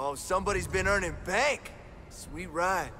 Oh, somebody's been earning bank. Sweet ride.